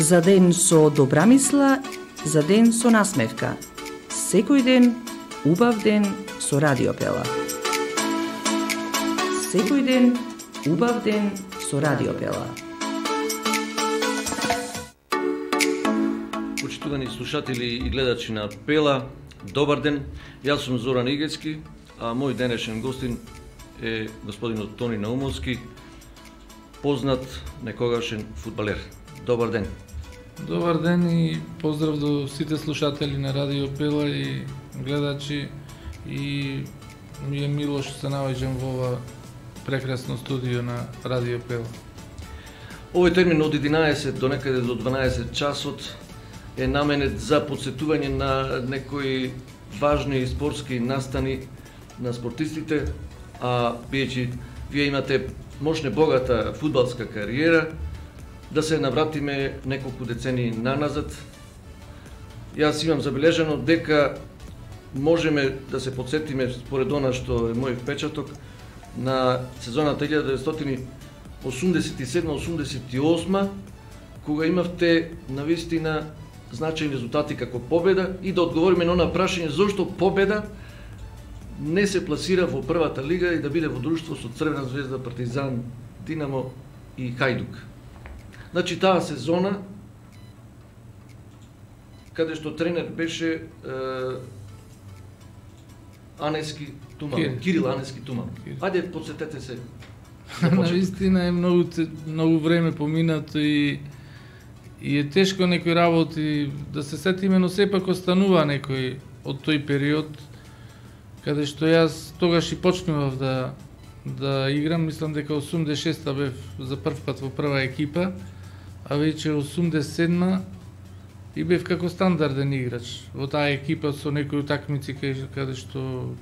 За ден со добра мисла, за ден со насмевка. Секој ден, убав ден со Радиопела. Секој ден, убав ден со Радиопела. Почитувани слушатели и гледачи на Пела, добар ден. Јас сум Зоран Игецки, а мој денешен гостин е господинот Тони Наумовски, познат некогашен фудбалер. Добар ден. Добар ден и поздрав до сите слушатели на Радио Пела и гледачи и ми е мило што се наоѓам во ова прекрасно студио на Радио Пела. Овој термин од 11 до некаде до 12 часот е наменет за подсетување на некои важни спортски настани на спортистите, а бидејќи вие имате мощна богата фудбалска кариера, да се навратиме неколку децени наназад. Јас имам забележено дека можеме да се подсетиме според она што е мој впечаток на сезоната 1987-88 кога имавте на вистина значајни резултати како победа и да одговориме на она прашање зошто победа не се пласира во првата лига и да биде во друштво со Црвена звезда, Партизан, Динамо и Хајдук. Значи таа сезона каде што тренер беше е, Анески Туман, Кир. Кирил Анески Туман. Кир. Ајде подсетете се. Наистина е многу многу време поминато и и е тешко некои работи да се сетиме, но сепак останува некој од тој период каде што јас тогаш и почнував да да играм, мислам дека 86-та бев за прв пат во прва екипа, а веќе 87-ма и бев како стандарден играч во таа екипа со некои утакмици каде што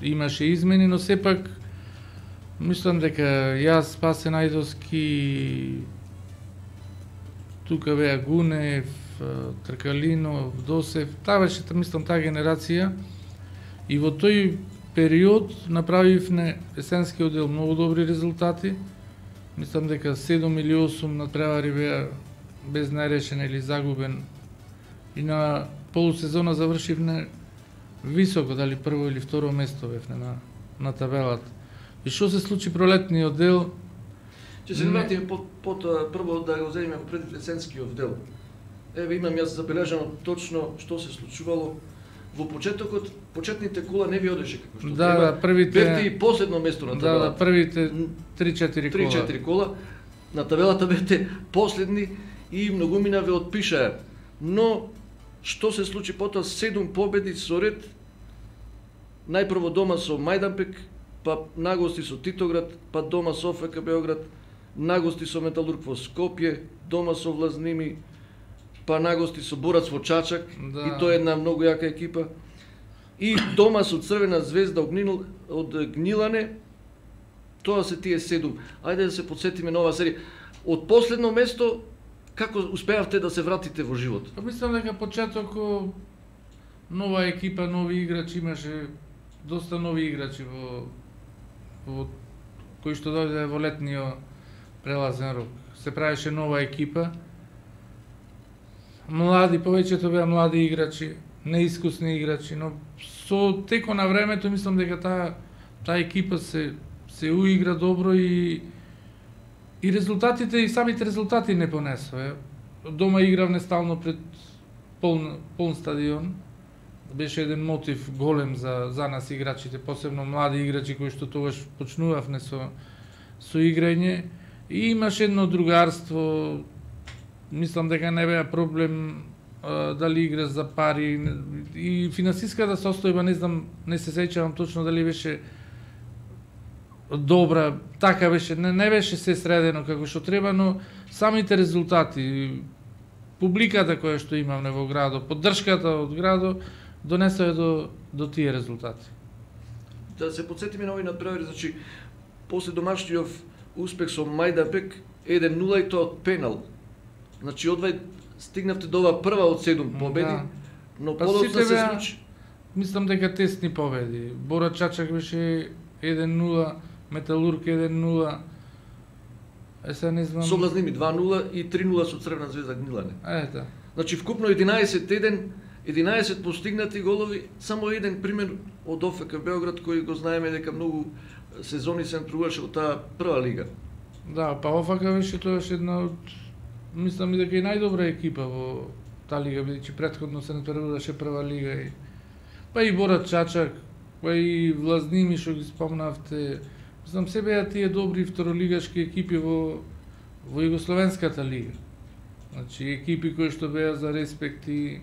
имаше измени, но сепак Мислам дека јас, Спасе Најдовски, тука беа Гунев, Тркалинов, Досев, таа беше, мислам, таа генерација. И во тој период направивме есенски дел многу добри резултати. Мислам дека 7 или 8 надпревари беа без нерешен или загубен. И на полусезона завршивме високо, дали прво или второ место бевме на, на табелата. И што се случи пролетниот дел? Ќе се вратиме по, по тоа, прво да го земеме пред есенскиот дел. Еве имам јас забележано точно што се случувало во почетокот, почетните кола не ви одеше како што Да, треба. да, првите- Бевте и последно место на Да, да, табелата. првите М, 3-4 кола. 3-4 кола. На табелата бевте последни и многумина ве отпишаа. Но што се случи потоа 7 победи со ред. Најпрво дома со Мајданпек, па нагости со Титоград, па дома со ОФК Београд, нагости со Металург во Скопје, дома со Влазними, па нагости со Борац во Чачак, Да. и тоа е една многу јака екипа. И дома со Црвена звезда од, Гнил, од Гнилане, тоа се тие седум. Ајде да се подсетиме на оваа серија. Од последно место, како успеавте да се вратите во живот? Па мислам дека почетоко нова екипа, нови играчи имаше доста нови играчи во во кои што дојде во летниот прелазен рок. Се правеше нова екипа. Млади, повеќето беа млади играчи, неискусни играчи, но со теко на времето мислам дека таа таа екипа се се уигра добро и и резултатите и самите резултати не понесоа. Дома играв стално пред полн, полн стадион. Беше еден мотив голем за, за нас играчите, посебно млади играчи кои што тогаш почнувавме со, со играње. И имаше едно другарство, мислам дека не беа проблем дали игра за пари и финансиската да состојба не знам не се сеќавам точно дали беше добра, така беше, не, не беше се средено како што треба, но самите резултати, публиката која што имавме во градот, поддршката од градот, донесе до, до тие резултати. Да се подсетиме на овој надпревари, значи, после домашниот успех со Мајданпек, 1-0 и тоа од пенал. Значи, одвај стигнавте до оваа прва од 7 победи, Да. но Па подоцна се беа- случи. Мислам дека тесни победи. Бора Чачак беше 1-0, Металург 1-0. Е, сега не знам... Соблазни ми 2-0 и 3-0 со Црвена звезда Гнилане. Е, да. Значи вкупно 11 еден, 11 постигнати голови, само еден пример од ОФК Београд кој го знаеме дека многу сезони се натпруваше во таа прва лига. Да, па ОФК беше тоаш една од мислам и дека и најдобра екипа во таа лига, бидејќи претходно се натворуваше прва лига и па и Борат Чачак, па и Влазними што ги спомнавте. Мислам се беа тие добри второлигашки екипи во во Југословенската лига. Значи екипи кои што беа за респект и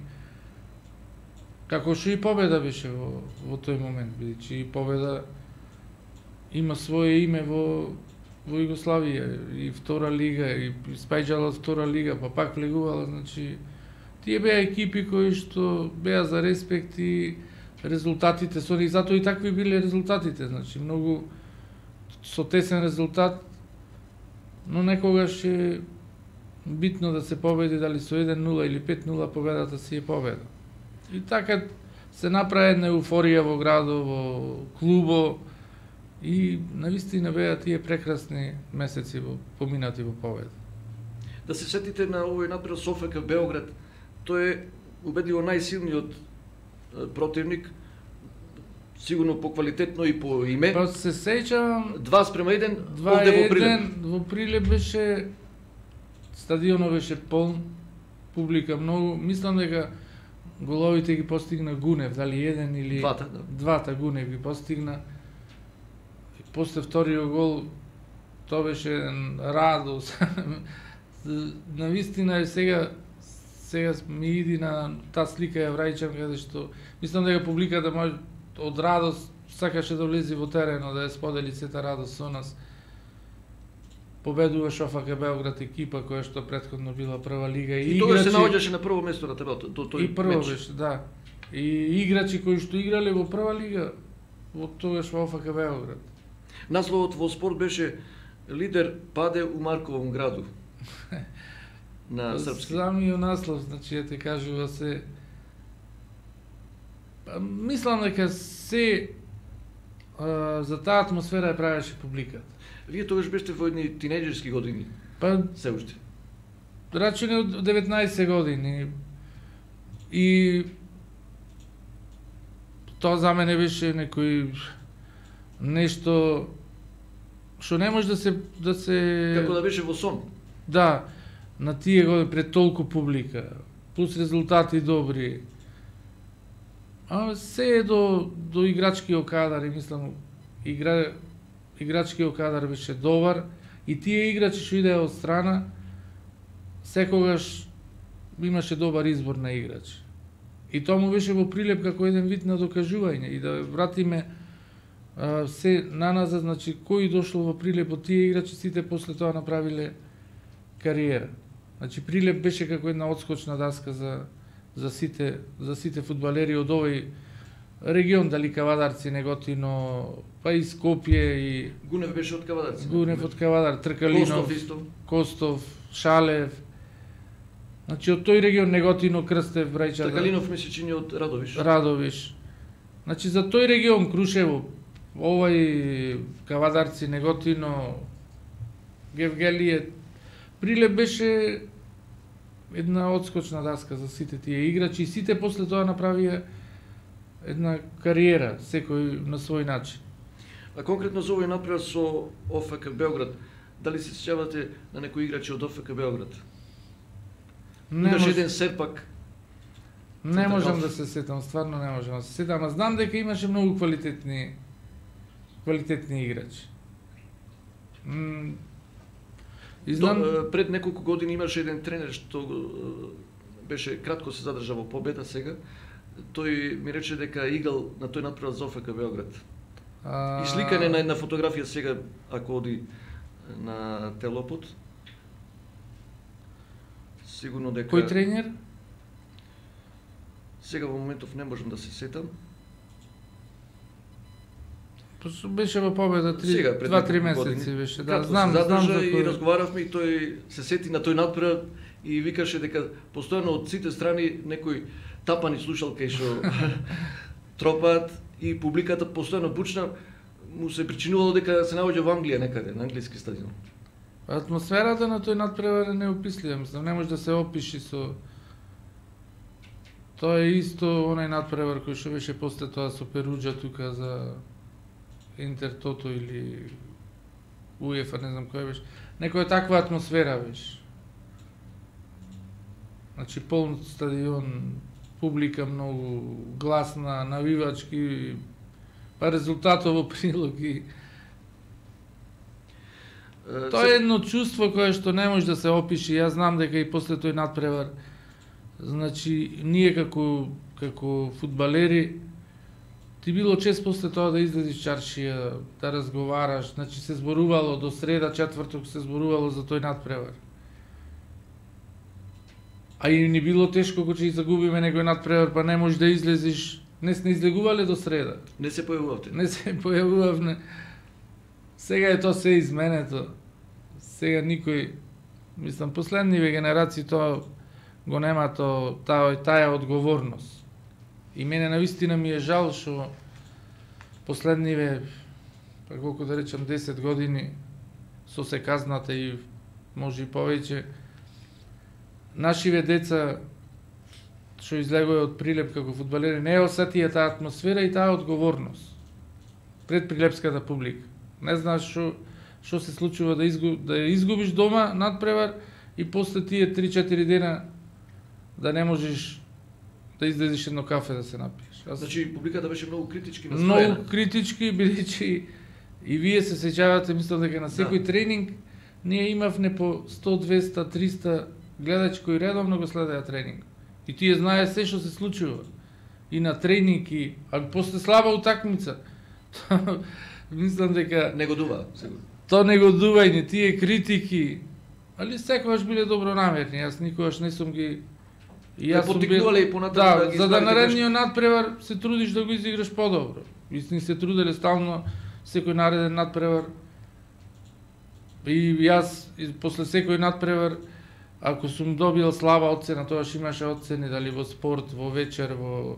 како што и победа беше во во тој момент, бидејќи и победа има свое име во во Југославија и втора лига и спајджала втора лига, па пак влегувала, значи тие беа екипи кои што беа за респект и резултатите со нив, затоа и такви биле резултатите, значи многу со тесен резултат, но некогаш е битно да се победи дали со 1-0 или 5-0 победата си е победа. И така се направи една еуфорија во градо, во клубо и навистина беа тие прекрасни месеци во поминати во победа. Да се сетите на овој напред Софека Београд, тој е убедливо најсилниот противник, сигурно по квалитетно и по име. Па се сеќавам, Два спрема еден, два овде во еден, Прилеп. во Прилеп беше стадионот беше полн, публика многу, мислам дека головите ги постигна Гунев, дали еден или Двата, да. двата Гунев ги постигна. После вториот гол тоа беше радост. на вистина е сега сега ми иди на таа слика ја враќам каде што мислам дека публиката може од радост сакаше да влезе во теренот да ја сподели сета радост со нас. Победуваш ОФК Београд екипа која што претходно била прва лига и, И тогаш се играчи- наоѓаше на прво место на табелата, до тој и прво меч. беше, да. И играчи кои што играле во прва лига, во тогаш во ОФК Београд. Насловот во спорт беше лидер паде у Марковом граду. на српски. Самиот наслов, значи ја те кажува се Па, мислам дека се а, за таа атмосфера ја правеше публиката. Вие тогаш беште во едни тинејџерски години, Па се уште. рачуне од 19 години и тоа за мене беше некој нешто што не може да се да се Како да беше во сон. Да, на тие години пред толку публика, плюс резултати добри. А се е до до играчкиот кадар и мислам игра играчкиот кадар беше добар и тие играчи што идеа од страна секогаш имаше добар избор на играчи. И тоа му беше во прилеп како еден вид на докажување и да вратиме а, се наназад, значи кој дошло во прилеп од тие играчи, сите после тоа направиле кариера. Значи Прилеп беше како една одскочна даска за за сите за сите фудбалери од овој регион, дали Кавадарци, Неготино, па и Скопје и Гунев беше од Кавадарци. Гунев од Кавадар, Тркалинов, Костов исто. Костов, Шалев. Значи од тој регион Неготино, Крстев, Брајча, Тркалинов ми се чини од Радовиш. Радовиш. Значи за тој регион Крушево, овој Кавадарци, Неготино, Гевгелие, Прилеп беше една одскочна даска за сите тие играчи и сите после тоа направија една кариера, секој на свој начин. А конкретно за овој напред со ОФК Београд, дали се сеќавате на некои играчи од ОФК Београд? Не, Имаш мож, еден серпак, не можам да се сетам, стварно не можам да се сетам, а знам дека имаше многу квалитетни квалитетни играчи. М, И знам, е, пред неколку години имаше еден тренер што беше кратко се задржа во победа сега. Тој ми рече дека играл на тој натпревар за ОФК Београд. а, И сликане на една фотографија сега ако оди на Телопот. Сигурно дека Кој тренер? Сега во моментов не можам да се сетам. Беше во победа три, Сега пред 2-3 неколку месеци беше. Да, Кратко знам, се знам за и кој. разговаравме и тој се сети на тој надпревар и викаше дека постојано од сите страни некој тапани слушалка и што тропаат и публиката постојано бучна му се причинувало дека се наоѓа во Англија некаде, на англиски стадион. Атмосферата на тој надпревар е неопислива, мислам, не може да се опиши со Тоа е исто онај надпревар кој што беше после тоа со Перуџа тука за Интер Тото или УЕФА, не знам кој беше. Некоја таква атмосфера беше. Значи полн стадион, публика многу гласна, навивачки, па резултатово прилог и Тоа е едно чувство кое што не може да се опише. Јас знам дека и после тој надпревар, значи, ние како, како фудбалери, ти било чест после тоа да излезиш чаршија, да разговараш, значи се зборувало до среда, четврток се зборувало за тој надпревар. А и ни било тешко кога ќе загубиме некој надпревар, па не можеш да излезиш. Не се не излегувале до среда. Не се појавувавте. Не се појавувавме. Сега е тоа се изменето. Сега никој, мислам, последниве генерации тоа го нема то, таа, таа одговорност. И мене навистина ми е жал што последниве, па колку да речам, 10 години со се казната и може и повеќе, нашиве деца што излегува од Прилеп како фудбалери не осетија таа атмосфера и таа одговорност пред прилепската публика. Не знаеш што што се случува да, изгуб, да изгубиш дома надпревар и после тие 3-4 дена да не можеш да излезеш едно кафе да се напиеш. Аз... Значи публиката беше многу критички настроена. Многу критички бидејќи и вие се сеќавате, мислам дека на секој да. тренинг ние имавме по 100, 200, 300 гледачи кои редовно го следеа тренинг. И тие знае се што се случува. И на тренинг и а после слаба утакмица. мислам дека не го дува, сигурно то негодување, тие критики, али секогаш биле добронамерни, јас никогаш не сум ги И јас сум бил... и понатаму да, да за да наредниот надпревар се трудиш да го изиграш подобро. И ни се труделе стално секој нареден надпревар. И јас и после секој надпревар ако сум добил слаба оцена, тоа што имаше оцени дали во спорт, во вечер, во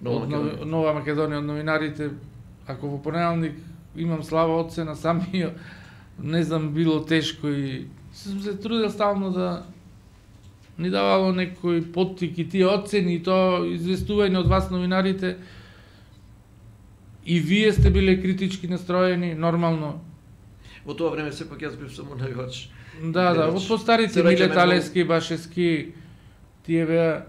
Нова Македонија, Нова Македонија од новинарите, ако во понеделник имам слаба оцена, самиот не знам било тешко и сум се трудел стално да ни давало некој поттик и тие оцени и тоа известување од вас новинарите и вие сте биле критички настроени, нормално. Во тоа време сепак јас бив само највач. Да, да, во постарите Миле Талески, Башески, тие беа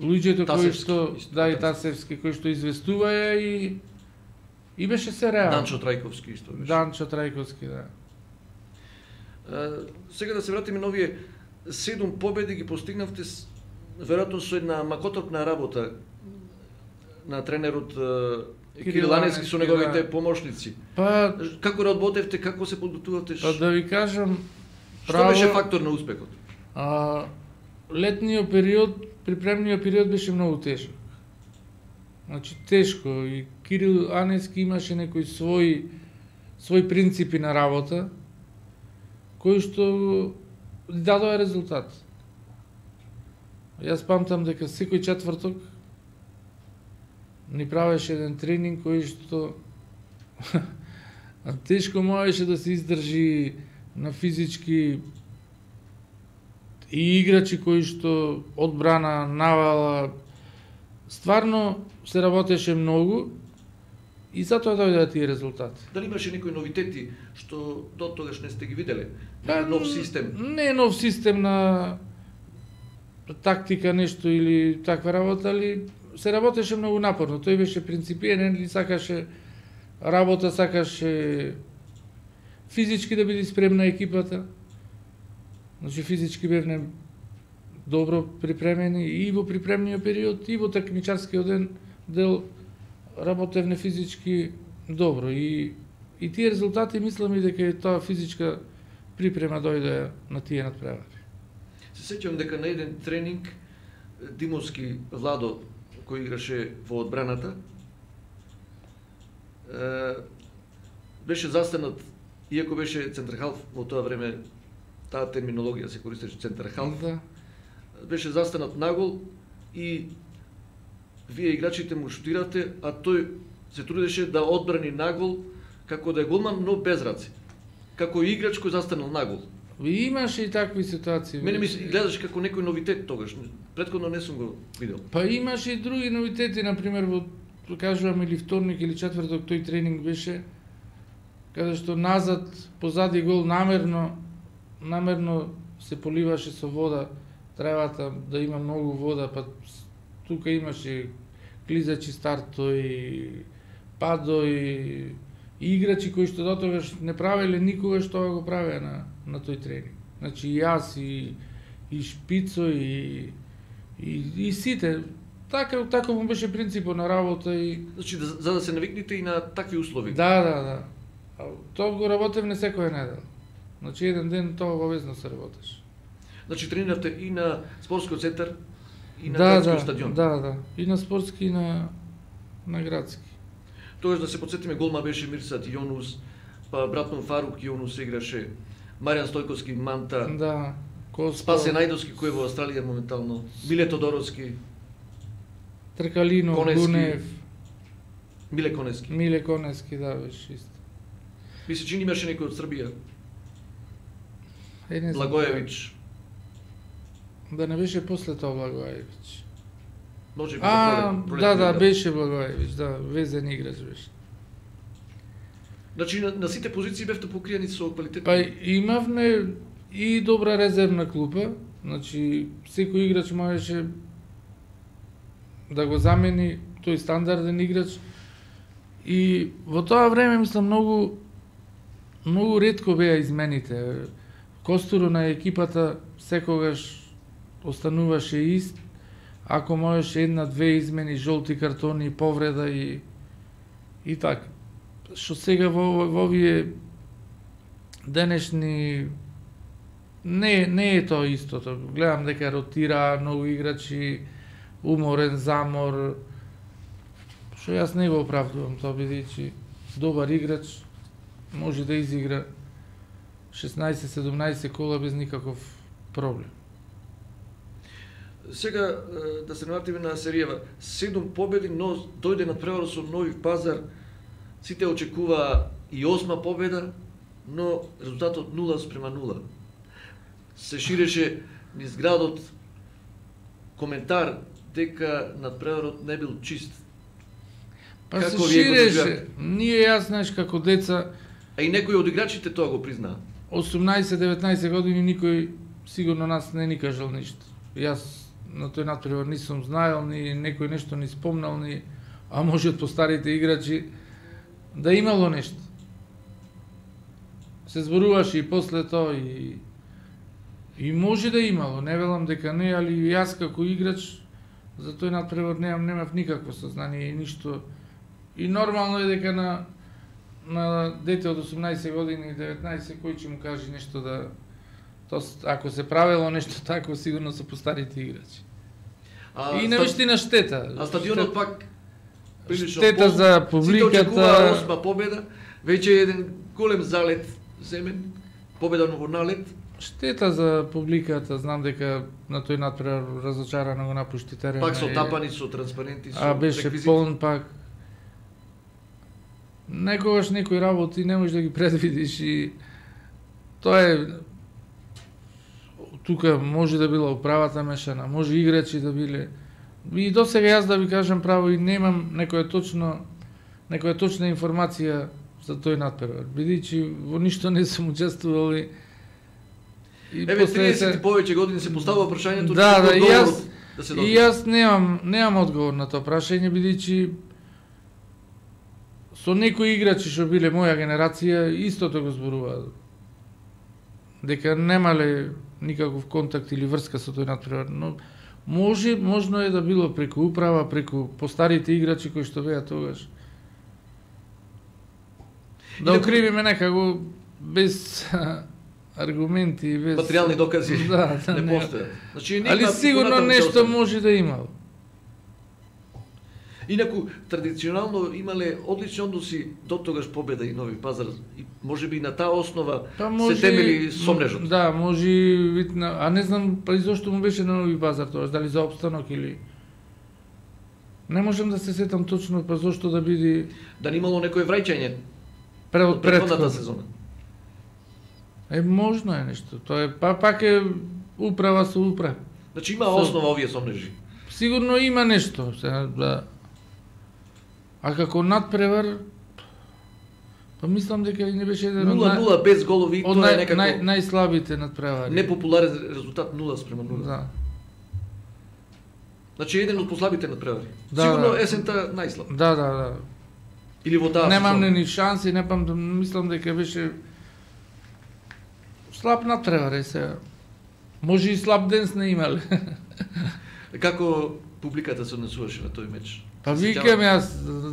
луѓето кои што, да, и Тасевски, кои што известуваја и И беше се реално. Данчо Трајковски исто беше. Данчо Трајковски, да. Сега да се вратиме на овие седум победи ги постигнавте веројатно со една макоторпна работа на тренерот Кирил Анески со неговите да. помошници. Па како работевте, како се подготувавте? Па да ви кажам, право, што беше фактор на успехот? А, летниот период, припремниот период беше многу тешок. Значи тешко и Кирил Анески имаше некои своји своји принципи на работа кои што дадоа резултат. Јас памтам дека секој четврток ни правеше еден тренинг кој што тешко можеше да се издржи на физички и играчи кои што одбрана, навала, стварно се работеше многу И затоа дојдоа тие резултати. Дали имаше некои новитети што до тогаш не сте ги виделе? Па, нов систем? Не е нов систем на тактика нешто или таква работа, али се работеше многу напорно. Тој беше принципиен, или сакаше работа, сакаше физички да биде спремна екипата. Значи физички бевне добро припремени и во припремниот период, и во такмичарскиот ден дел работевне физички добро и и тие резултати мислам и дека тоа физичка припрема дојде на тие надпревари. Се сеќавам дека на еден тренинг Димовски Владо кој играше во одбраната беше застанат иако беше центрхалф во тоа време таа терминологија се користеше центрхалф. Да. Беше застанат нагол и вие играчите му шутирате, а тој се трудеше да одбрани нагол како да е голман, но без раци. како играч кој застанал на гол. И имаше и такви ситуации. Мене ми се гледаш како некој новитет тогаш. Претходно не сум го видел. Па имаше и други новитети, на пример во кажувам или вторник или четврток тој тренинг беше каде што назад позади гол намерно намерно се поливаше со вода тревата да има многу вода па тука имаше клизачи старто и падо и, играчи кои што дотогаш не правеле никогаш тоа го правеа на на тој тренинг. Значи и јас и и Шпицо и и, и сите така така му беше принципот на работа и Значи да, за да се навикнете и на такви услови. Да, да, да. Тоа го работев не секоја недела. Значи еден ден тоа обавезно се работеше. Значи тренирате и на спортскиот центар и на да, градскиот да, стадион. Да, да. И на спортски и на на градски. Тогаш да се подсетиме голма беше Мирсат Јонус, па братно Фарук Јонус играше, Маријан Стојковски Манта, Да. Косто, Спасе Најдовски кој е во Австралија моментално, Миле Тодоровски, Тркалино, Коневски. Гунев, Миле Конески. Миле Коневски, да, беше исто. Ми се чини имаше некој од Србија, Е. Благоевич, Да не беше после тоа Благоевич. може би А, пролет, да, да, беше Благоевич, да, везен играч беше. Значи на, на сите позиции бевте покриени со квалитет. Па имавме и добра резервна клупа, значи секој играч можеше да го замени тој стандарден играч. И во тоа време мислам многу многу ретко беа измените. Костуру на екипата секогаш остануваше ист. Ако можеше една-две измени, жолти картони, повреда и и така. Што сега во, во овие денешни не не е тоа истото. Гледам дека ротира многу играчи, уморен замор. Што јас не го оправдувам тоа бидејќи добар играч може да изигра 16-17 кола без никаков проблем. Сега да се навратиме на серијава. Седум победи, но дојде на превар со Нови Пазар. Сите очекуваа и осма победа, но резултатот 0 спрема 0. Се ширеше низ градот коментар дека надпреварот не бил чист. Па Како се ширеше. Ние јас знаеш како деца А и некои од играчите тоа го признаа. 18-19 години никој сигурно нас не ни кажал ништо. Јас на тој натпревор не сум знаел, ни некој нешто ни спомнал, ни а може од постарите играчи да имало нешто. Се зборуваше и после тоа и и може да имало, не велам дека не, али јас како играч за тој натпревар немам немав никакво сознание и ништо. И нормално е дека на на дете од 18 години и 19 кој ќе му каже нешто да то ако се правело нешто тако сигурно се постарите играчи. А, и на вистина штета. А стадионот пак прилично Штета пол- за Сите публиката. осма победа, веќе еден голем залет земен, победа во налет. Штета за публиката, знам дека на тој надпревар разочарано го напушти терен. Пак со тапани, со транспаренти, со А беше реквизити. полн пак. Некогаш некои работи не можеш да ги предвидиш и тоа е тука може да била управата мешана, може играчи да биле. И до сега јас да ви кажам право и немам некоја точно некоја точна информација за тој надпревар. Бидејќи во ништо не сум учествувал и Еве 30 и повеќе години се поставува прашањето Да, да, и јас да се И јас немам немам одговор на тоа прашање бидејќи со некои играчи што биле моја генерација истото го зборуваат. Дека немале никаков контакт или врска со тој надпревар, но може можно е да било преку управа, преку постарите играчи кои што беа тогаш. Да И окривиме некако без аргументи, без Материјални докази Да, да, не не. постојат. Значи, Али сигурно нешто може да имало. Инаку, традиционално имале одлични односи до тогаш Победа и Нови Пазар. И може би на таа основа Па се темели сомнежот. Да, може и вид на... А не знам па зошто му беше на Нови Пазар тоа, дали за обстанок или... Не можам да се сетам точно па зошто да биде Да не имало некое враќање пред предходно. сезона. Е, можно е нешто. Тоа е, па пак е управа со управа. Значи има Со- основа овие сомнежи. Сигурно има нешто. Сега, да. А како надпревар, па мислам дека и не беше еден од, нај- 0-0 без голови, од тоа е некако нај, најслабите надпревари. непопуларен резултат 0 спрема 0. Да. Значи еден од послабите надпревари. Да, Сигурно да. есента најслаб. Да, да, да. Или во таа Немам ни шанси, не пам, мислам дека беше слаб надпревар е сега. Може и слаб денс не имале. Како публиката се однесуваше на тој меч? Па викам јас,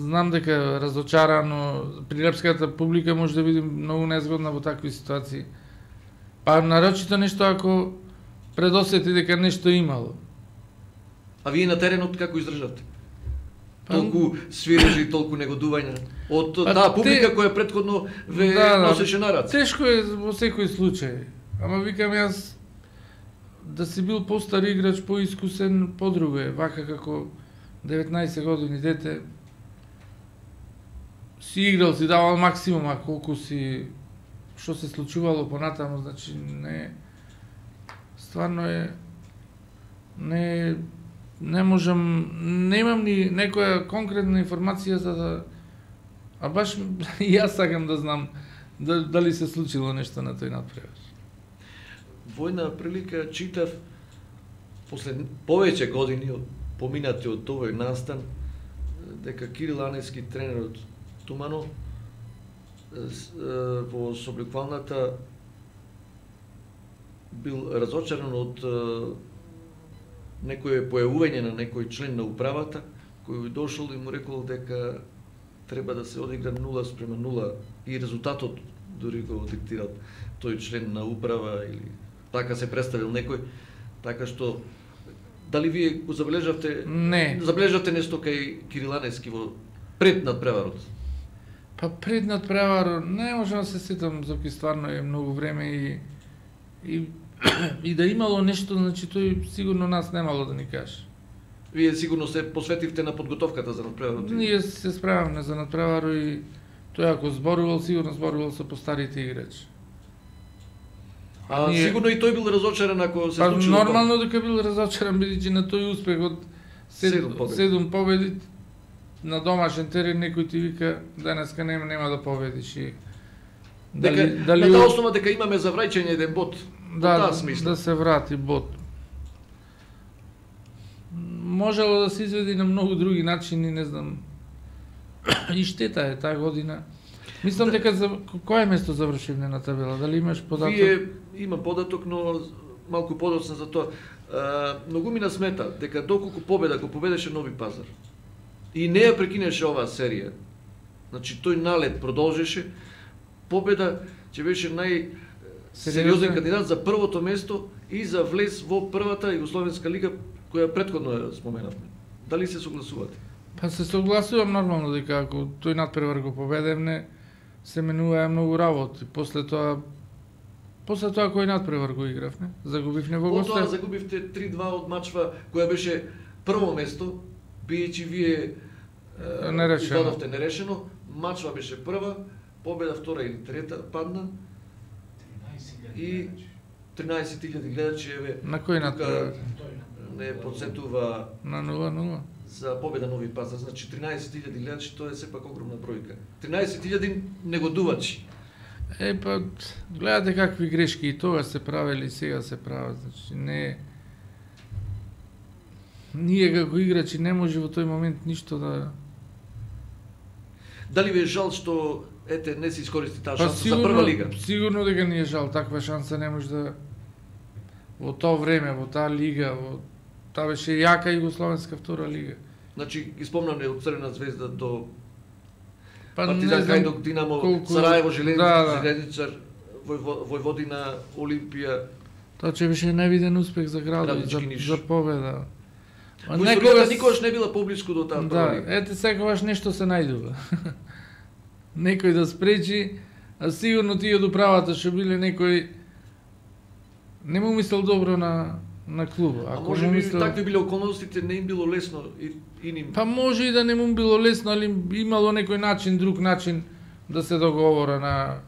знам дека разочарано, прилепската публика може да биде многу незгодна во такви ситуации. Па нарочито нешто ако предосети дека нешто имало. А вие на теренот како издржавте? Па- Толку свирежи толку негодување од Па таа те- публика која претходно ве Да, да. носеше на раце. Тешко е во секој случај. Ама викам јас да си бил постар играч, поискусен, подруго е. Вака како 19 години дете си играл, си давал максимум, а колку си што се случувало понатаму, значи не стварно е не не можам немам ни некоја конкретна информација за да а баш и јас сакам да знам да, дали се случило нешто на тој надпревар. Војна прилика читав после повеќе години од поминати од овој настан дека Кирил Аневски тренерот Тумано во собликвалната бил разочаран од некое појавување на некој член на управата кој дошол и му рекол дека треба да се одигра 0 спрема 0 и резултатот дури го диктирал тој член на управа или така се представил некој така што дали вие го забележавте Не. забележавте нешто кај Кириланески во пред надпреварот Па пред надпревар не можам да се сетам зоки стварно е многу време и и и да имало нешто, значи тој сигурно нас немало да ни каже. вие сигурно се посветивте на подготовката за надпреварот Ние се справаме за надпревар и тој ако зборувал, сигурно зборувал со постарите играчи. А ние- сигурно и тој бил разочаран ако се Па случило тоа. нормално дека бил разочаран бидејќи на тој успех од Седум сед, победи. седум победи на домашен терен некој ти вика денеска нема нема да победиш и дека на таа основа дека имаме за враќање еден бот да, да се врати бот. Можело да се изведи на многу други начини, не знам. И штета е таа година. Мислам дека за кое место завршивме на табела? Дали имаш податок? Вие има податок, но малку подоцна за тоа. А, многу ми смета дека доколку победа го победеше Нови Пазар и не ја прекинеше оваа серија. Значи тој налет продолжеше. Победа ќе беше нај сериозен кандидат за првото место и за влез во првата Југословенска лига која претходно ја споменавме. Дали се согласувате? Па се согласувам нормално дека ако тој надпревар го победевне, се менуваа многу работи. После тоа После тоа кој надпревар го игравме, загубивме во Потоа госте. загубивте 3-2 од мачва која беше прво место, биејќи вие е, Нерешено. извадовте нерешено. Мачва беше прва, победа втора или трета падна и 13.000 гледачи еве На кој надпревар? не подсетува На 0-0. За победа Нови Пазар. Значи 13.000 гледачи тоа е сепак огромна бројка. 13.000 негодувачи. Е, па, гледате какви грешки и тогаш се правели и сега се прават. Значи, не... Ние како играчи не може во тој момент ништо да... Дали ви е жал што ете не се искористи таа Па шанса за прва лига? Сигурно дека ни е жал, таква шанса не може да... Во тоа време, во таа лига, во... Таа беше јака Југословенска втора лига. Значи ги спомнаме од Црвена звезда до Па Партизан Хајдук, Динамо, колку- Сараево, Железница, Да, да. Војводина, Олимпија. Тоа че беше невиден успех за градот, за, за победа. Ма Во историјата никогаш не била поблиску до таа Да, ете секогаш нешто се најдува. некој да спречи, а сигурно тие од управата што биле некој не му мислел добро на на клубот. А Ако може му би мислел... такви биле околностите, не им било лесно и, и ним. Па може и да не му било лесно, али имало некој начин, друг начин да се договора на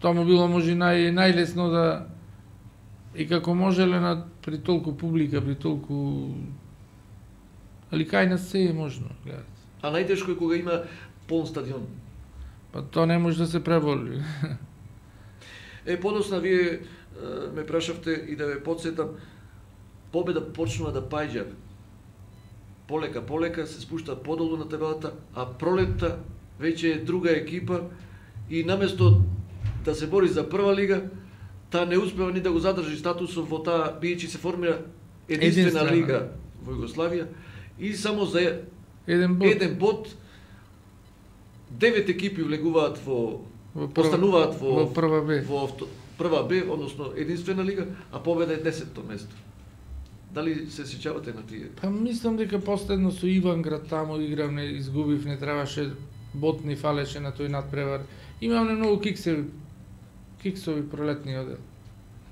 тоа му било може нај најлесно да и како можеле на при толку публика, при толку Али кај нас се е можно, гледате. А најтешко е кога има полн стадион. Па тоа не може да се преболи. Е, подосна вие ме прашавте и да ве подсетам, победа почнува да паѓа. Полека, полека се спушта подолу на табелата, а пролетта веќе е друга екипа и наместо да се бори за прва лига, таа не успева ни да го задржи статусот во таа, бијќи се формира единствена, лига во Југославија и само за Еден бот. еден бот девет екипи влегуваат во Во остануваат во во прва Б. во прва Б, односно единствена лига, а победа е 10-то место. Дали се сеќавате на тие? Па мислам дека последно со Иван град таму играв, не изгубив, не требаше бот ни фалеше на тој надпревар. Имам не многу киксеви, киксови пролетни одел.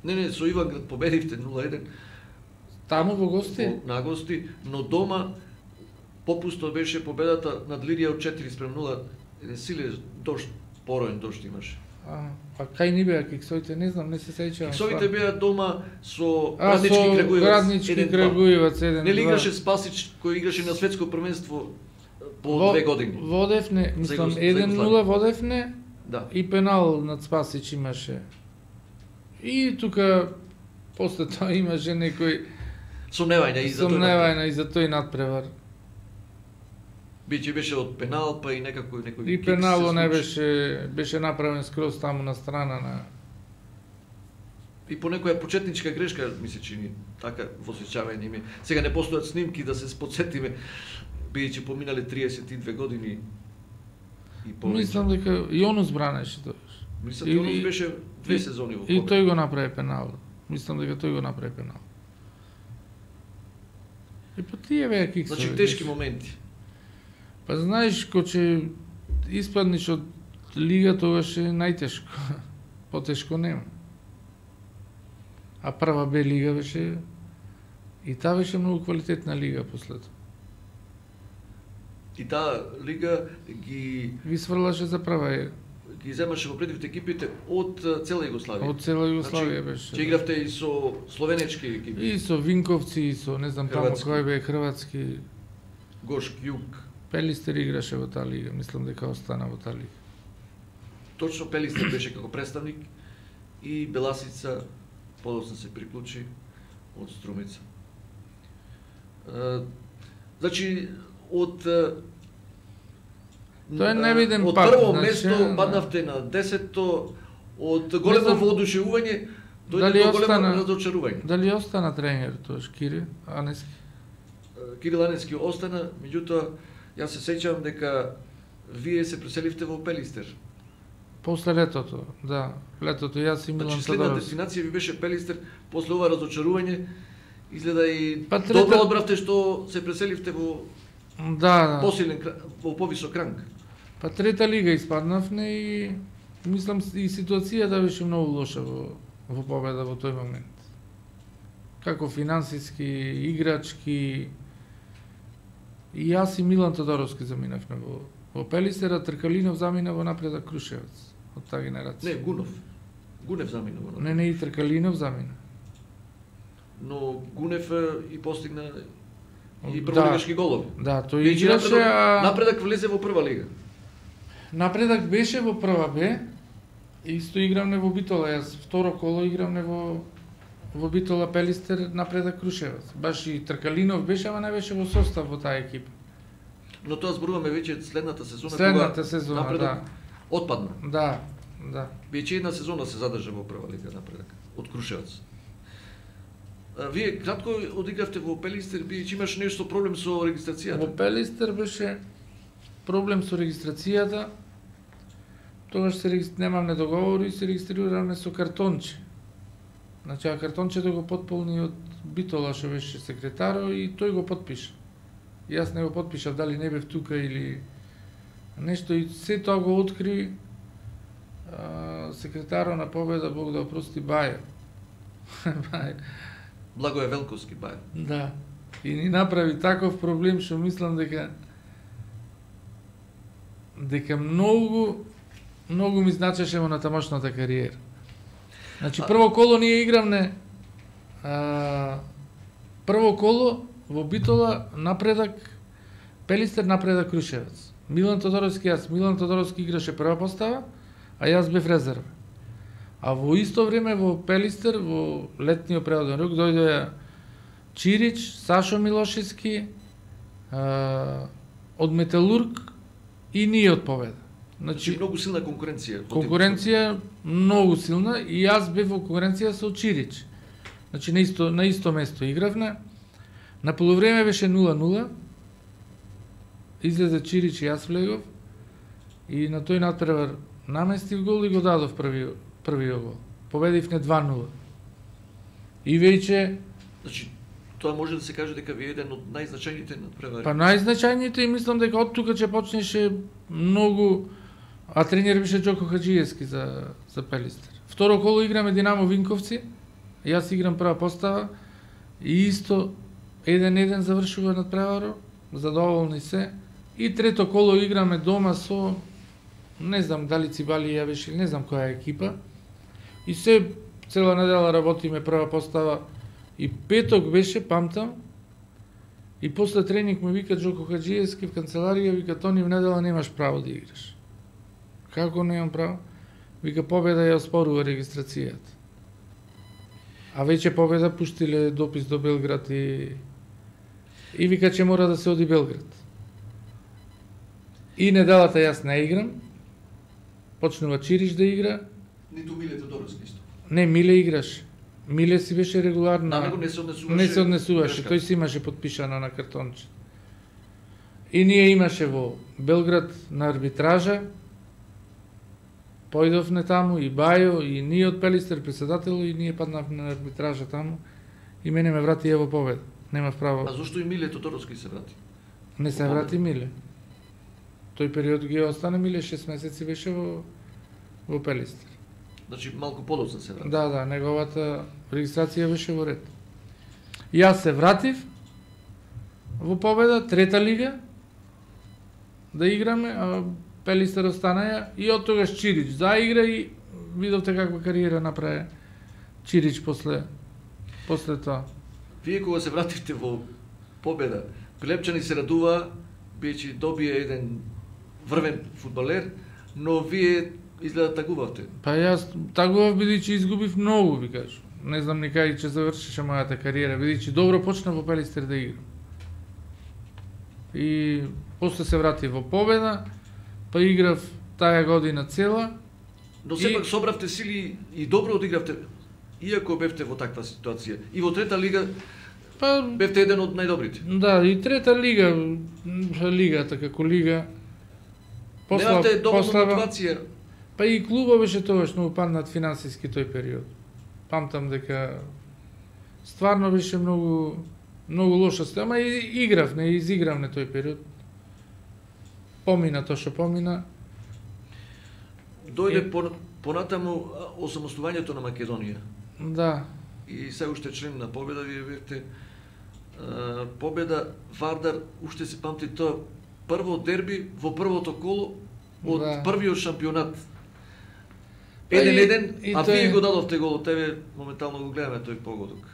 Не, не, со Иван град победивте 0-1 Таму во гости? во- на гости, но дома попусто беше победата над Лирија од 4 спрем 0. Еден силен дошт, пороен дошт имаше. А, па кај ни беа киксовите, не знам, не се сеќавам. Киксовите беа дома со А, Граднички со Крагуевац. Граднички 1-2. Крагуевац 1 Не ли играше Спасич кој играше на светско првенство по две години? Водевне, мислам, Југос- за 1-0 водевне Да. и пенал над Спасич имаше. И тука после тоа имаше некој Сомневање и за тоа. сомневање и за тој надпревар. Биќе беше од пенал, па и некако некој И пенало не беше беше направен скроз таму на страна на И по некоја почетничка грешка ми се чини така во сеќавање ми. Сега не постојат снимки да се сподсетиме бидејќи поминале 32 години и повеќе. Мислам дека и онус бранеше тоа. Мислам и- дека онус беше две и- сезони во И клуб. тој го направи пенал. Мислам дека тој го направи пенал. И по тие киксови. Значи тешки моменти. Па знаеш, ко че испаднеш од лига, тогаш е најтешко. Потешко нема. А прва Б лига беше и таа беше многу квалитетна лига после тоа. И таа лига ги Ви сврлаше за прва Е. ги земаше во предивите екипите од цела Југославија. Од цела Југославија значи, беше. Че игравте и со словенечки екипи. И со Винковци, и со не знам таму кој бе хрватски. Гошк, Југ. Пелистер играше во таа лига, мислам дека остана во таа лига. Точно Пелистер беше како представник и Беласица подоцна се приклучи од Струмица. Е, значи, од Тоа е невиден од пат, прво значи, место да. паднавте на 10-то, од големо воодушевување дојде Дали до големо остана- разочарување. Дали остана тренер тоаш Кири Анески? Кирил Анески остана, меѓутоа јас се сеќавам дека вие се преселивте во Пелистер. После летото, да. Летото јас и Милан Значи следна Тодоровски. дестинација ви беше Пелистер, после ова разочарување, изгледа и Па трета- добро одбравте што се преселивте во Да, да. посилен во повисок ранг. Па трета лига испаднавме и мислам и ситуацијата беше многу лоша во, во победа во тој момент. Како финансиски, играчки, и јас и Милан Тодоровски заминавме во, во Пелисера, Тркалинов замина во напредак Крушевец од таа генерација. Не, Гунов. Гунев замина во не, не и Тркалинов замина. Но Гунев и постигна и Да. прволигашки голови. Да, тој Бијќи играше, напредок, а... напредок влезе во прва лига. Напредак беше во прва Б, исто играмне во Битола, јас второ коло играмне во во Битола Пелистер напредак Крушевец. Баш и Тркалинов беше, ама не беше во состав во таа екипа. Но тоа зборуваме веќе следната сезона Следната кога сезона, напредок да. отпадна. Да, да. Бијќи една сезона се задржа во прва лига напредок од Крушевец. А, Вие кратко одигравте во Пелистер, бијќи имаш нешто проблем со Во регистрацијата. Пелистер беше проблем со регистрацијата. Тогаш се регистр... немавме договор и се регистрираме со картонче. Значи, а картончето го потполни од Битола што беше секретаро и тој го потпиша. Јас не го потпишав дали не бев тука или нешто и се тоа го откри а, секретаро на Победа Бог да опрости Баја. Баја. Благоја Велковски бај. Да. И ни направи таков проблем што мислам дека дека многу многу ми значеше во натамошната кариера. Значи прво коло ние игравме а, прво коло во Битола напредак Пелистер напредак Крушевец. Милан Тодоровски, јас Милан Тодоровски играше прва постава, а јас бев резерва. А во исто време во Пелистер, во летниот преводен рок дојдоа Чирич, Сашо Милошевски, од Металург и ние од Победа. Значи, значи многу силна конкуренција. Конкуренција многу силна и јас бев во конкуренција со Чирич. Значи на исто на исто место игравме. На полувреме беше 0-0. Излезе Чирич и јас влегов. И на тој надпревар наместив гол и го дадов први првиот гол. Победивме 2-0. И веќе значи тоа може да се каже дека ви е еден од најзначајните надпревари. Па најзначајните и мислам дека од тука ќе почнеше многу а тренер беше Джоко Хаджиевски за за Пелистер. Второ коло играме Динамо Винковци. Јас играм прва постава и исто еден еден завршува надпреваро, задоволни се. И трето коло играме дома со не знам дали Цибали ја беше или не знам која е екипа. И се цела недела работиме прва постава и петок беше, памтам, и после тренинг ми вика Джоко Хаджиевски в канцеларија, вика Тони в недела немаш право да играш. Како немам право? Вика победа ја спорува регистрацијата. А веќе победа пуштиле допис до Белград и и вика че мора да се оди Белград. И неделата јас не играм. Почнува Чириш да игра. Ниту Миле Тодоровски исто. Не, Миле играш. Миле си беше регуларно. На него не се однесуваше. Не се однесуваше, тој си имаше подпишано на картонче. И ние имаше во Белград на арбитража, појдовме таму и Бајо и ние од Пелистер председател и ние паднавме на арбитража таму и мене ме врати ево победа. Немав право. А зошто и Миле Тодоровски се врати? Не се врати Миле. Тој период ги остана Миле 6 месеци беше во во Пелистер. Значи малку подоцна се врати. Да, да, неговата регистрација беше во ред. Јас се вратив во победа, трета лига, да играме, а Пелистер останаја и од тогаш Чирич заигра и видовте каква кариера направи Чирич после после тоа. Вие кога се вративте во победа, Клепчани се радува, бијќи добие еден врвен фудбалер, но вие изгледа тагувавте. Па јас тагував бидејќи изгубив многу, ви кажу. Не знам ни кај ќе завршише мојата кариера, бидејќи добро почна во Пелистер да играм. И после се врати во победа, па играв таа година цела. Но сепак и... собравте сили и добро одигравте, иако бевте во таква ситуација. И во трета лига па бевте еден од најдобрите. Да, и трета лига, лигата како лига. Посла, Немавте доволно мотивација. Па и клуба беше тогаш многу паднат финансиски тој период. Памтам дека стварно беше многу многу лоша стема и играв, не изиграв на тој период помина тоа што помина. Дојде е... по, понатаму осамостојањето на Македонија. Да. И се уште член на Победа, вие бевте Победа, Вардар, уште се памти тоа прво дерби во првото коло од да. првиот шампионат. Па еден еден, а тој... вие го дадовте гол, тебе моментално го гледаме тој погодок.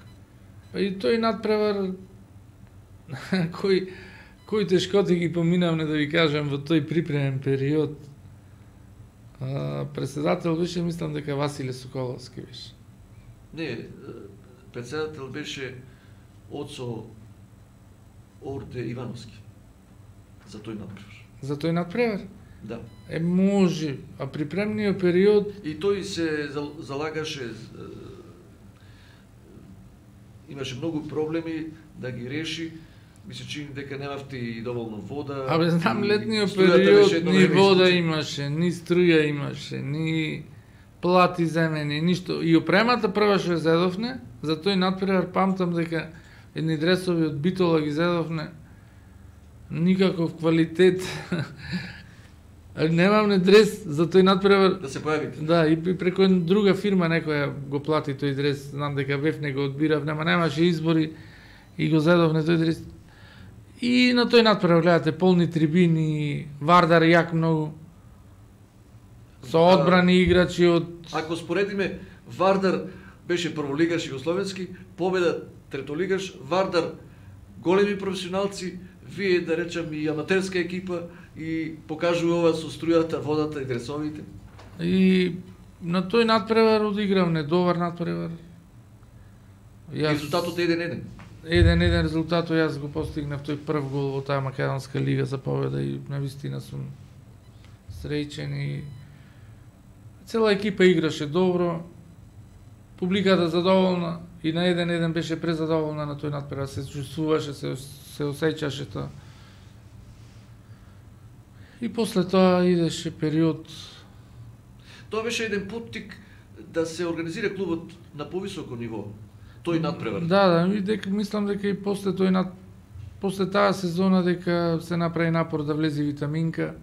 Па и тој надпревар кој кои тешкоти ги поминавме да ви кажам во тој припремен период. А, председател беше, мислам дека Василе Соколовски беше. Не, председател беше Оцо Орде Ивановски. За тој надпревар. За тој надпревар? Да. Е, може. А припремниот период... И тој се залагаше имаше многу проблеми да ги реши ми се чини дека немавте и доволно вода. Абе, знам летниот период ни вода имаше, ни струја имаше, ни плати земени, ништо. И опремата прва што зедовне, за тој надпревар памтам дека едни дресови од Битола ги зедовне, никаков квалитет. Немам не дрес за тој надпревар. Да се појавите. Да, и преку друга фирма некоја го плати тој дрес, знам дека Веф не го одбирав, нема немаше избори и го зедовне тој дрес И на тој надпрев гледате полни трибини, Вардар јак многу. Со одбрани играчи од Ако споредиме, Вардар беше прволигаш југословенски, Победа третолигаш, Вардар големи професионалци, вие да речам и аматерска екипа и покажува ова со струјата, водата и дресовите. и на тој надпревар одиграв недовар надпревар. Јас... Резултатот е 1-1 еден еден резултат јас го постигнав тој прв гол во таа македонска лига за победа и на вистина сум среќен и цела екипа играше добро. Публиката задоволна и на еден еден беше презадоволна на тој надпревар, се чувствуваше, се се осеќаше тоа. И после тоа идеше период Тоа беше еден путтик да се организира клубот на повисоко ниво. Тој надпревар. Да, да, и дека мислам дека и после тој над после таа сезона дека се направи напор да влезе витаминка.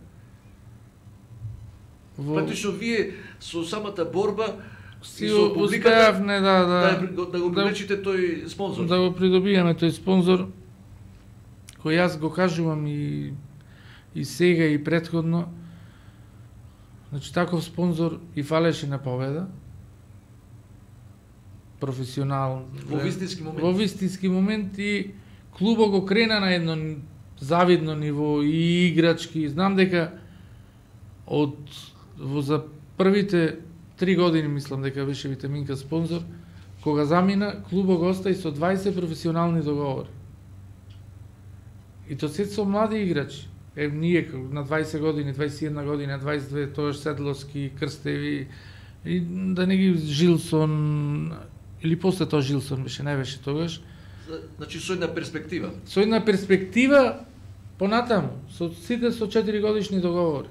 Во Практично вие со самата борба си со публиката успеавме да да да, да, да го привлечите тој спонзор. да го придобиеме тој спонзор кој јас го кажувам и и сега и предходно значи таков спонзор и фалеше на победа професионал Во вистински момент. во вистински момент и клубот го крена на едно завидно ниво и играчки. Знам дека од во за првите три години мислам дека беше витаминка спонзор кога замина клубот го остави со 20 професионални договори. И то се со млади играчи. Е ние на 20 години 21 година 22 тоаш Седловски Крстеви и да не ги Жилсон или после тоа Жилсон беше не беше тогаш Значи со една перспектива. со една перспектива понатаму, со сите со 4 годишни договори.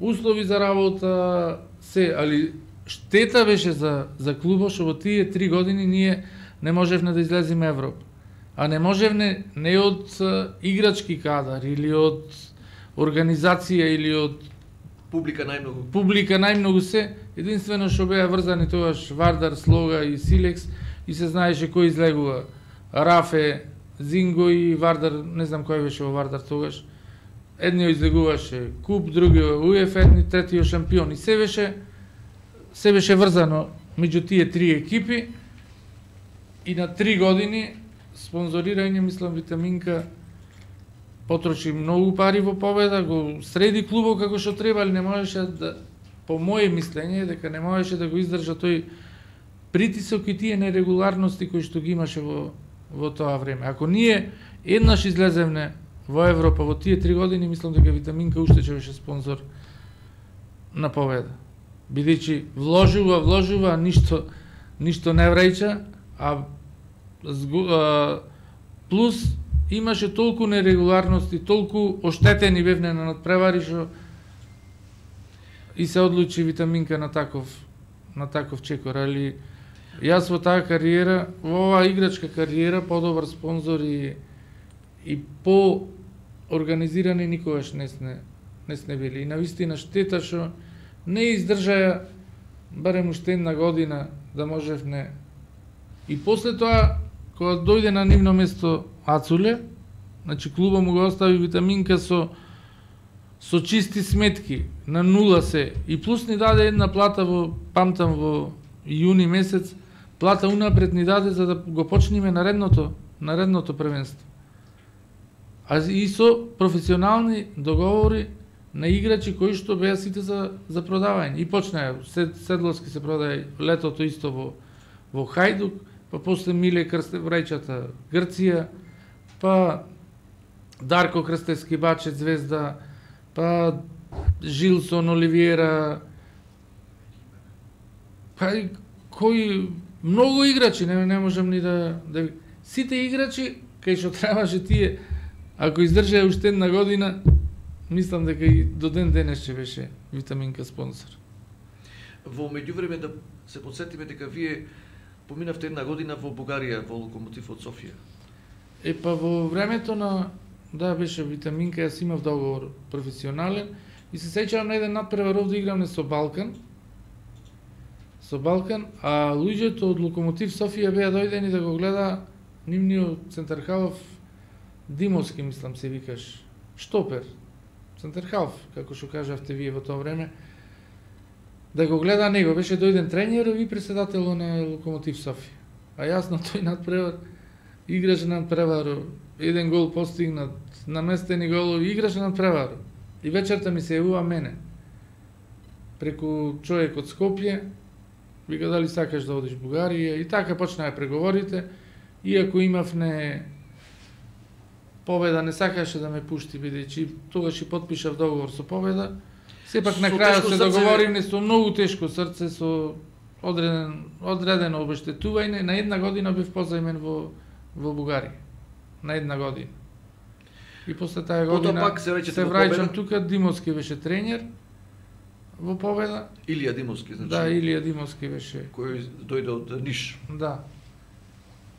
Услови за работа, се, али штета беше за, за клубот што во тие 3 години ние не можевме да излеземе Европа. А не можевме не од играчки кадар или од организација или од Публика најмногу. публика најмногу се, единствено што беа врзани тогаш Вардар, Слога и Силекс и се знаеше кој излегува. Рафе, Зинго и Вардар, не знам кој беше во Вардар тогаш. Едниот излегуваше куп, другиот УЕФ, едни третиот шампион и се беше се беше врзано меѓу тие три екипи и на три години спонзорирање, мислам, Витаминка потроши многу пари во победа, го среди клубот како што треба, не можеше да по моје мислење дека не можеше да го издржа тој притисок и тие нерегуларности кои што ги имаше во во тоа време. Ако ние еднаш излезевме во Европа во тие три години, мислам дека Витаминка уште ќе беше спонзор на победа. Бидејќи вложува, вложува, ништо ништо не вреќа, а, згу- а плюс имаше толку нерегуларности, толку оштетени бевне на надпревари што и се одлучи витаминка на таков на таков чекор, али јас во таа кариера, во оваа играчка кариера, подобар спонзор и и по организирани никогаш не сме не сме били. И навистина штета што не издржаја барем уште една година да можевме и после тоа кога дојде на нивно место Ацуле, значи клуба му го остави витаминка со со чисти сметки, на нула се, и плюс ни даде една плата во, памтам во јуни месец, плата унапред ни даде за да го почнеме наредното, наредното првенство. А и со професионални договори на играчи кои што беа сите за, за продавање. И почнаа, Сед, Седловски се продаде летото исто во, во Хајдук, па после Миле Крсте Врајчата Грција, па Дарко Крстевски баче Звезда, па Жилсон Оливиера, па и кои многу играчи, не, не можам ни да, да сите играчи кај што требаше тие ако издржаа уште една година, мислам дека и до ден денес ќе беше витаминка спонсор. Во меѓувреме да се подсетиме дека вие поминавте една година во Бугарија во Локомотив од Софија. Е па во времето на да беше витаминка, јас имав договор професионален и се сеќавам на еден надпревар овде играме со Балкан. Со Балкан, а луѓето од Локомотив Софија беа дојдени да го гледа нивниот центархалов Димовски, мислам се викаш, штопер, центархалф, како што кажавте вие во тоа време, да го гледа него. Беше дојден тренер и председател на Локомотив Софија. А јас на тој надпревар играш надпревар, еден гол постигнат, наместени голови, играш надпревар. И вечерта ми се јавува мене. Преку човек од Скопје, вика дали сакаш да одиш Бугарија и така почнаа преговорите. Иако имав не Победа не сакаше да ме пушти бидејќи тогаш и потпишав договор со Победа. Сепак на крајот се договоривме со многу тешко срце со одреден одредено обештетување. На една година бев позајмен во во Бугарија. На една година. И после таа година пак се, се враќам тука, Димовски беше тренер во Победа. Илија Димовски, значи. Да, Илија Димовски беше. Кој дојде од Ниш. Да.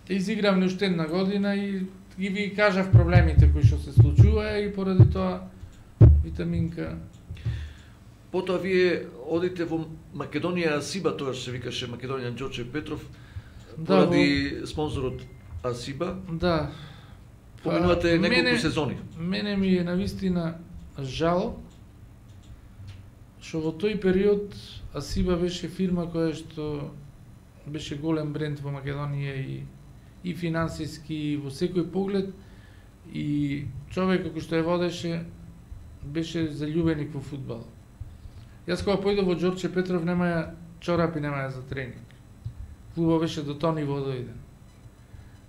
Изиграв уште една година и ги ви кажав проблемите кои што се случуваа и поради тоа витаминка Потоа вие одите во Македонија Асиба, тоа се викаше Македонија Џорче Петров, да, поради во... спонзорот Асиба. Да. Поминувате па, неколку мене, сезони. Мене ми е навистина жал што во тој период Асиба беше фирма која што беше голем бренд во Македонија и и финансиски и во секој поглед и човек кој што ја водеше беше заљубеник во фудбал. Јас кога појдов во Џорче Петров немаја чорапи немаја за тренинг. Клубот беше до тони водоиден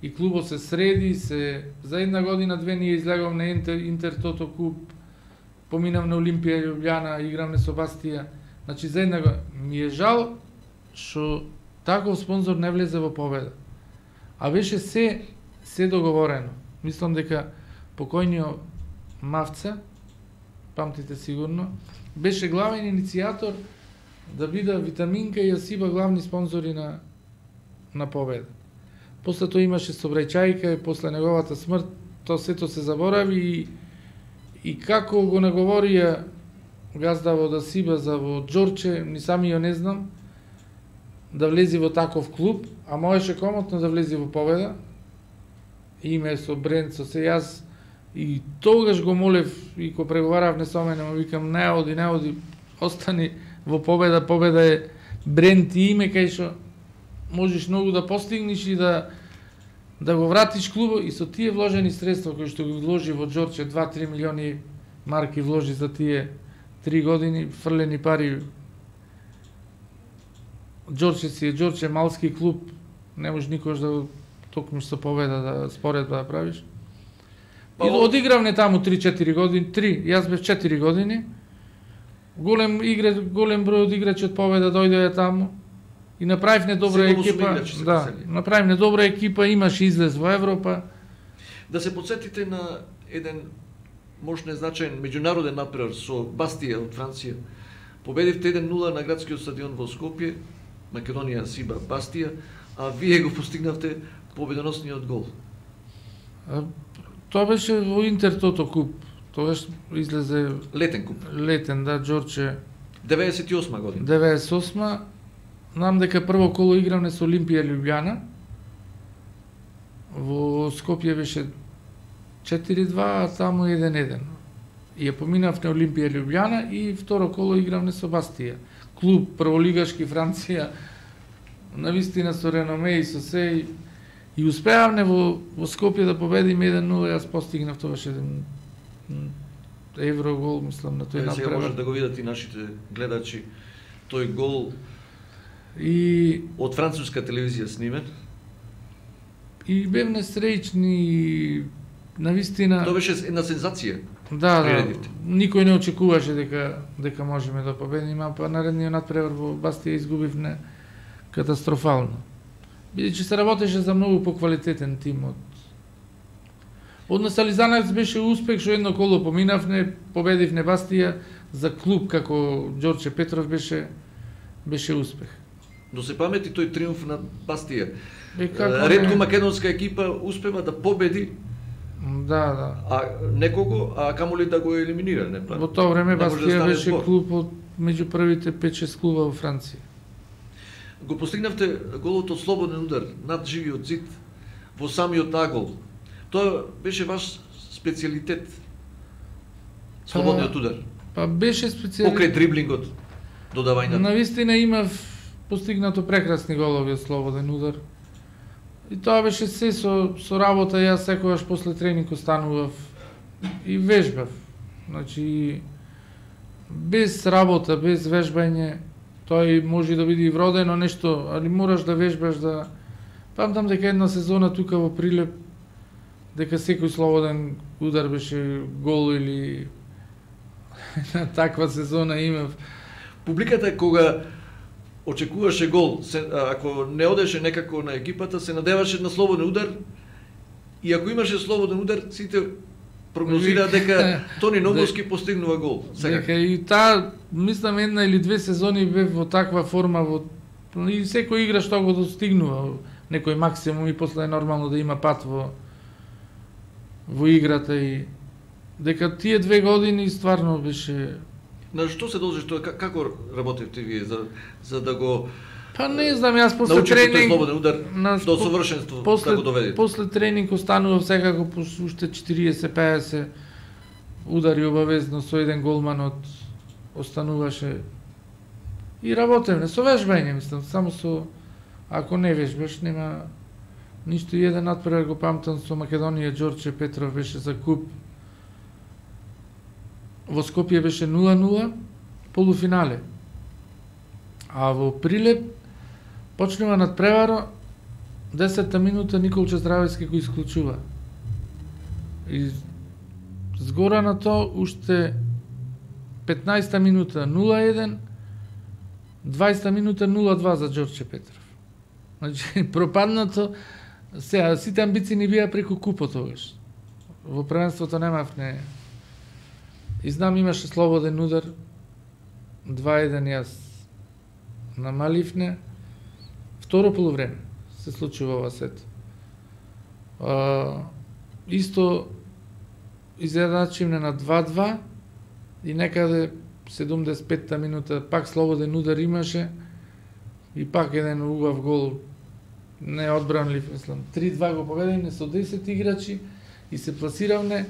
и клубот се среди, се за една година две ние излегов на Интер, Интер Тото Куп, поминав на Олимпија Лјубљана, игравме со Бастија. Значи за една година ми е жал што таков спонзор не влезе во победа. А беше се се договорено. Мислам дека покојниот Мавца, памтите сигурно, беше главен иницијатор да биде Витаминка и да Асиба главни спонзори на на победа. После тоа имаше Собрајчајка и после неговата смрт тоа сето се заборави и, и како го наговорија газда во Дасиба за во Джорче, ни сами ја не знам, да влези во таков клуб, а можеше комотно да влези во победа. Име со бренд, со се јас и тогаш го молев и ко преговарав не со мене, му викам не оди, не оди, остани во победа, победа е бренд и име кај што можеш многу да постигнеш и да да го вратиш клубот и со тие вложени средства кои што ги вложи во Џорче 2-3 милиони марки вложи за тие 3 години фрлени пари. Џорче си е Џорче малски клуб не можеш никош да токмиш со победа да споредба да правиш. Па, и одигравне таму 3-4 години, 3, јас бев 4 години. Голем игра, голем број од играчи од победа дојдоа таму И направивме добра Сигурно екипа. Да, направивме добра екипа, имаше излез во Европа. Да се подсетите на еден можне значаен меѓународен напревар со Бастија од Франција. Победивте 1-0 на градскиот стадион во Скопје, Македонија Сиба Бастија, а вие го постигнавте победоносниот гол. А, тоа беше во Интер Тото куп. Тоа излезе летен куп. Летен, да, Џорче. 98 година. 98 Знам дека прво коло игравме со Олимпија Лјубљана. Во Скопје беше 4-2, а таму 1-1. И ја поминавме Олимпија Лјубљана и второ коло игравме со Бастија. Клуб прволигашки Франција, на вистина со реноме и со се и, успеавме во, во Скопје да победиме 1-0, јас постигнав тоа еден евро гол, мислам, на тој напревар. Сега може да го видат и нашите гледачи тој гол И од француска телевизија снимен. И бев несреќни на вистина. Тоа беше една сензација. Да, да. Никој не очекуваше дека дека можеме да победиме, па наредниот надпревар во Бастија изгубивме катастрофално. Бидејќи се работеше за многу поквалитетен тим од Од Насализанец беше успех што едно коло поминавне, победивне Бастија за клуб како Ѓорче Петров беше беше успех. Но се памети тој триумф на Бастија. Редко не... македонска екипа успева да победи Да, да. А некого, а камо ли да го елиминира, не Во тоа време да Бастија да беше збор. клуб од меѓу првите 5-6 клуба во Франција. Го постигнавте голото слободен удар над живиот зид во самиот агол. Тоа беше ваш специјалитет. Слободниот удар. Па беше специјалитет. Покрај дриблингот. додавањата. На вистина имав постигнато прекрасни голови од слободен удар. И тоа беше се со, со работа, јас секогаш после тренинг останував и вежбав. Значи, без работа, без вежбање, тој може да биде и вродено нешто, али мораш да вежбаш да... Памтам дека една сезона тука во Прилеп, дека секој слободен удар беше гол или на таква сезона имав. Публиката кога очекуваше гол, се, ако не одеше некако на екипата, се надеваше на слободен удар и ако имаше слободен удар, сите прогнозира дека Тони Новоски постигнува гол. Сега. Дека и таа, мислам, една или две сезони бе во таква форма, во... и секој игра што го достигнува, некој максимум и после е нормално да има пат во, во играта и дека тие две години стварно беше На што се должи тоа? Како работевте вие за за да го Па не знам, јас после тренинг слободен удар на, до совршенство после, како доведете. После тренинг останував секако по уште 40-50 удари обавезно со еден голман од остануваше. И работевме со вежбање, мислам, само со ако не вежбаш нема ништо. И еден надпревар го памтам со Македонија Ѓорче Петров беше за куп во Скопје беше 0-0 полуфинале. А во Прилеп почнува над преваро 10-та минута Николче Здравески го исклучува. И згора на тоа уште 15-та минута 0-1, 20-та минута 0-2 за Ѓорче Петров. Значи, пропаднато, сега, сите амбиции ни бија преку купо тогаш. Во првенството немавне И знам имаше слободен удар, 2-1 јас намаливне. Второ полувреме се случува ова сет. А, исто изедначивне на 2-2 и некаде 75-та минута пак слободен удар имаше и пак еден убав гол не одбранлив, мислам. 3-2 го победиме со 10 играчи и се пласиравме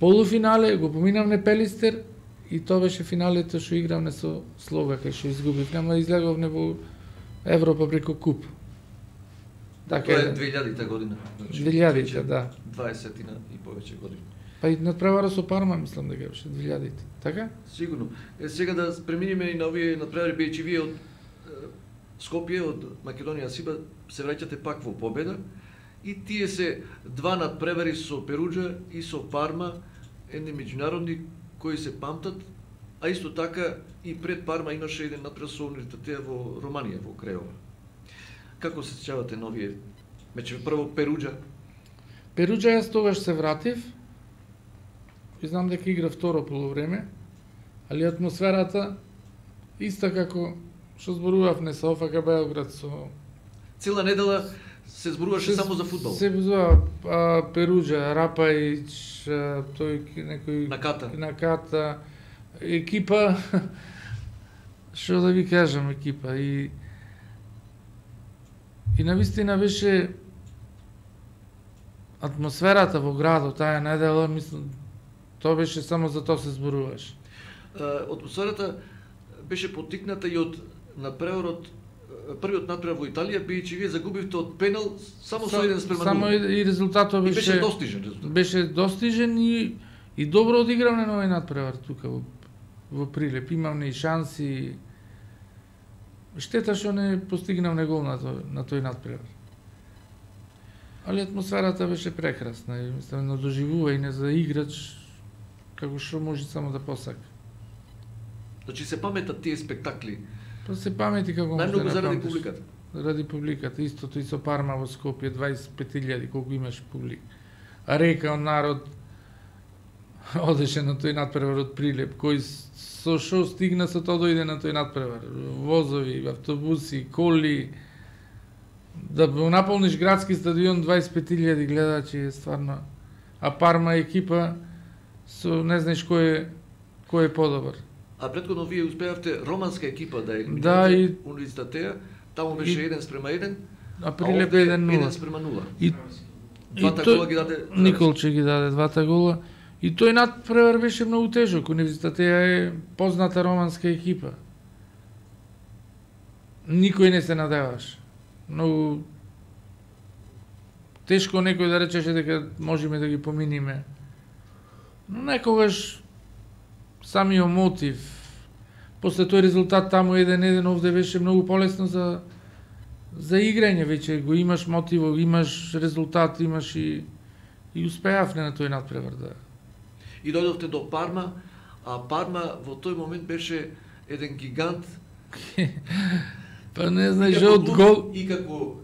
полуфинале го поминавме Пелистер и тоа беше финалето што игравме со Слога кај што изгубив, нема излеговне во Европа преку куп. Така е 2000-та година. Значи, 2000-та, да. 20 и повеќе години. Па и надпревара со Парма, мислам дека беше 2000-та. Така? Сигурно. Е, сега да преминиме и на овие надпревари, бидејќи вие од Скопје, од Македонија Сиба, се враќате пак во победа и тие се два надпревари со Перуджа и со Парма, едни меѓународни кои се памтат, а исто така и пред Парма имаше еден надпревар со универзитетија во Романија, во Креова. Како се сеќавате новие мече прво Перуджа? Перуджа јас тогаш се вратив. И знам дека игра второ полувреме, али атмосферата иста како што зборував не со ОФК Белград со цела недела се зборуваше само за фудбал. Се зборува Перуджа, Рапајич, тој некој Наката. Наката екипа што да ви кажам екипа и и на вистина беше атмосферата во градот таа недела, мислам, тоа беше само за тоа се зборуваш. Атмосферата беше потикната и од надпреварот првиот надпревар во Италија, бидејќи вие загубивте од пенал само со еден спрема Само и, и резултатот беше, беше достижен резултат. Беше достижен и и добро одигравме на овој надпревар тука во, во Прилеп. Имавме и шанси. Штета што не постигнавме гол на тој, на тој надпревар. Али атмосферата беше прекрасна и мислам на доживување за играч како што може само да посака. Значи се паметат тие спектакли Па се памети како Најмногу заради публиката. Заради публиката, истото и со Парма во Скопје 25.000 колку имаш публик. А река од народ одеше на тој надпревар од Прилеп, кој со шо стигна со тоа дојде на тој надпревар. Возови, автобуси, коли, да наполниш градски стадион 25.000 гледачи е стварно. А Парма екипа со не знаеш кој е кој е подобар. А предходно вие успеавте романска екипа да ја да, и... универзитетеја, таму беше еден спрема еден, а Прилеп еден спрема нула. И, двата и тој, гола ги даде Николче ги даде двата гола. И тој надпревар беше многу тежок. Универзитетеја е позната романска екипа. никој не се надеваш. Многу тешко некој да речеше дека можеме да ги поминиме. Но некогаш самиот мотив, после тој резултат таму еден еден овде беше многу полесно за за играње веќе го имаш мотив, имаш резултат, имаш и и успеавме на тој надпревар да. И дојдовте до Парма, а Парма во тој момент беше еден гигант. па не знаеш од гол и како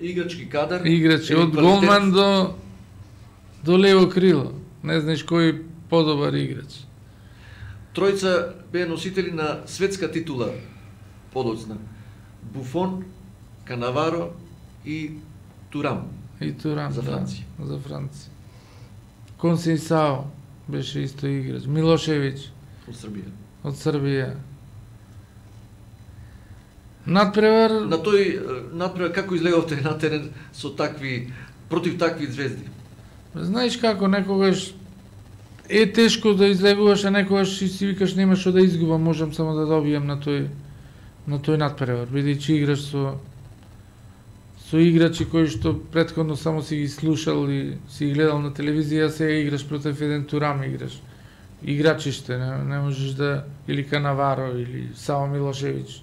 играчки кадар. Играчи од голман до до лево крило. Не знаеш кој подобар играч. Тројца беа носители на светска титула подоцна. Буфон, Канаваро и Турам. И Турам, за да, Франција. за Франција. Консенсао беше исто играч. Милошевиќ од Србија. од Србија. Надпревар На тој надпревар како излеговте на терен со такви против такви звезди? Знаеш како некогаш е тешко да излегуваш, а некогаш и си викаш нема што да изгубам, можам само да добијам на тој на тој надпревар, бидејќи играш со со играчи кои што претходно само си ги слушал и си ги гледал на телевизија, сега играш против еден Турам играш. Играчиште, не, не можеш да или Канаваро или Сао Милошевиќ.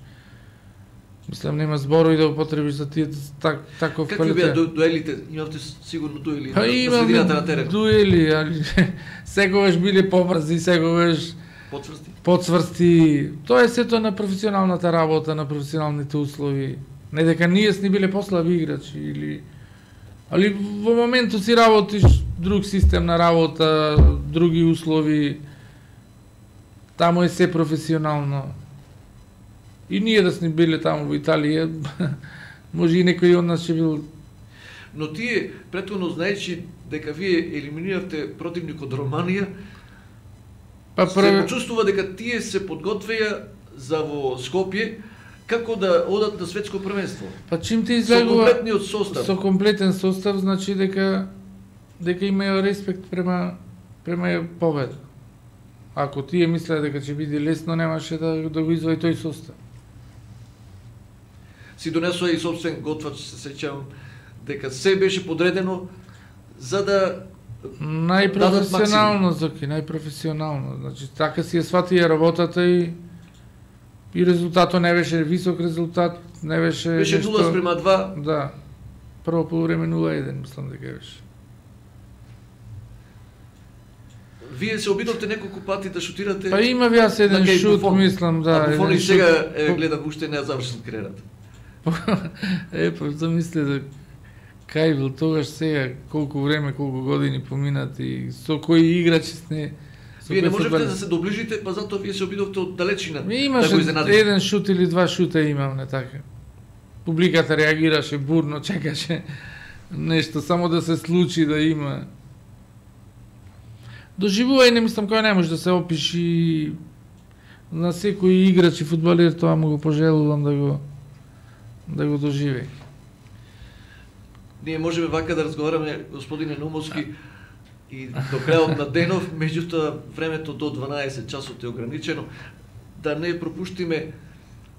Мислам нема зборови да употребиш за тие так, таков Какви беа ду- дуелите? Имавте сигурно дуели Па на, на имаме средината на терен. дуели, али секогаш биле побрзи, секогаш Потврсти? подсврсти. Тоа е сето на професионалната работа, на професионалните услови. Не дека ние сни биле послаби играчи или али во моментот си работиш друг систем на работа, други услови. Таму е се професионално. И ние да сни биле таму во Италија, може и некој од нас ќе бил Но тие претходно знаечи дека вие елиминиравте противник од Романија, па се прв... почувствува дека тие се подготвеа за во Скопје како да одат на светско првенство. Па чим ти Со излегува комплетниот состав. со комплетен состав, значи дека дека имаја респект према према победа. Ако тие мислеа дека ќе биде лесно, немаше да, да го извои тој состав. Си донесоа и собствен готвач, се сеќавам, дека се беше подредено за да Најпрофесионално, Зоки, најпрофесионално. Значи, така си ја сватија работата и и резултатот не беше висок резултат, не беше беше нешто... 0 спрема 2. Да. Прво полувреме 0-1, мислам дека беше. Вие се обидовте неколку пати да шутирате. Па имав јас еден шут, мислам, да. а Буфон и сега е, гледам уште не ја завршил кариерата. Е, па замисли да кај бил тогаш сега, колку време, колку години поминат и со кои играчи сне. со Вие не можевте да се доближите, па затоа вие се обидовте од далечина Ми да имаше еден шут или два шута имам, не така. Публиката реагираше бурно, чекаше нешто, само да се случи да има. Доживување, мислам, кој не може да се опиши на секој играч и фудбалер, тоа му го пожелувам да го да го доживее. Ние можеме вака да разговараме, господине Нумовски, и до крајот на денов, меѓутоа времето до 12 часот е ограничено. Да не пропуштиме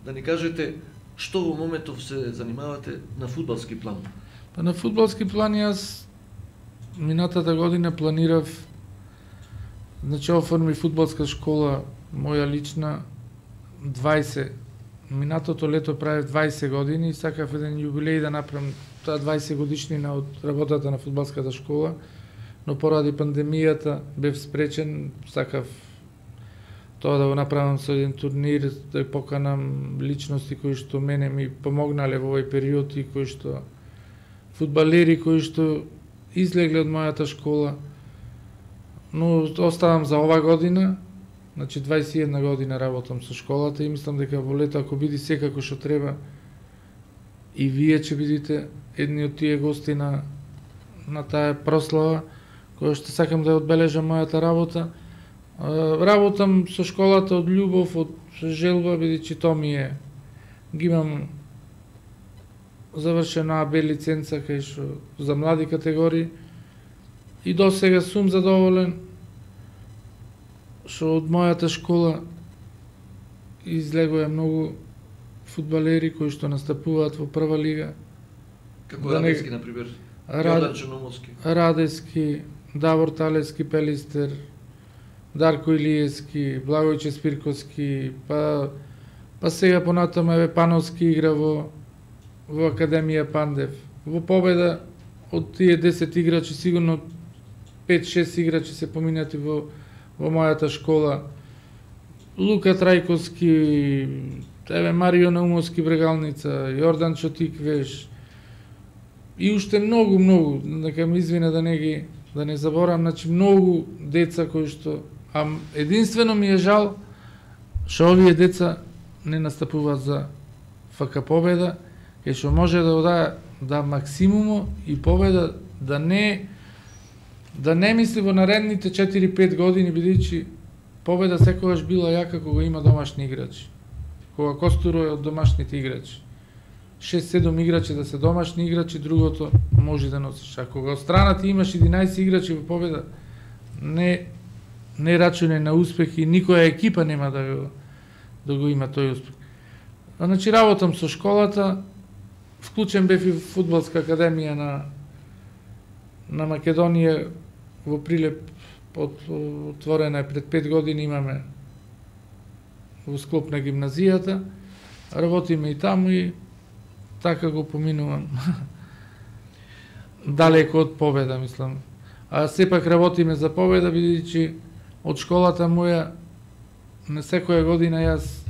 да ни кажете што во моментов се занимавате на фудбалски план. Па на фудбалски план јас минатата година планирав значи оформи фудбалска школа моја лична 20 минатото лето правев 20 години и сакав еден јубилеј да направам таа 20 годишнина од работата на фудбалската школа, но поради пандемијата бев спречен, сакав тоа да го направам со еден турнир, да поканам личности кои што мене ми помогнале во овој период и кои што фудбалери кои што излегле од мојата школа, но оставам за ова година, значи 21 година работам со школата и мислам дека во лето ако биде секако што треба и вие ќе бидете едни од тие гости на на таа прослава која што сакам да ја одбележа мојата работа. Работам со школата од љубов, од желба, бидејќи тоа ми е. Ги имам завршена АБ лиценца кај што за млади категории и до сега сум задоволен што од мојата школа излегува многу фудбалери кои што настапуваат во прва лига. Како Да не- Радевски, на пример. Рад-. Радески, Давор Талески, Пелистер, Дарко Илиевски, Благојче Спирковски, па па сега понатаму еве Пановски игра во во Академија Пандев. Во победа од тие 10 играчи сигурно 5-6 играчи се поминати во во мојата школа. Лука Трајковски, еве Марио Наумовски Брегалница, Јордан Чотиквеш, и уште многу многу нека ми извина да не ги да не заборам значи многу деца кои што а единствено ми е жал што овие деца не настапуваат за ФК Победа кај што може да ода да максимумо и победа да не да не мисли во наредните 4-5 години бидејќи победа секогаш била јака кога има домашни играчи кога Костуро е од домашните играчи 6-7 играчи да се домашни играчи, другото може да носиш. А кога од страна ти имаш 11 играчи во победа, не не рачуне на успех и никоја екипа нема да го да го има тој успех. А, Значи работам со школата, вклучен бев и во фудбалска академија на на Македонија во Прилеп од, отворена е пред 5 години имаме во склоп на гимназијата. Работиме и таму и така го поминувам. Далеко од победа, мислам. А сепак работиме за победа, бидејќи од школата моја на секоја година јас